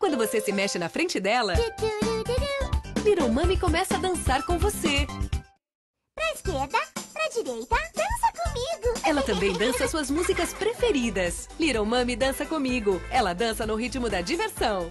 Quando você se mexe na frente dela, Little Mami começa a dançar com você. Pra esquerda, pra direita, dança comigo. Ela também dança suas músicas preferidas. Little Mami dança comigo. Ela dança no ritmo da diversão.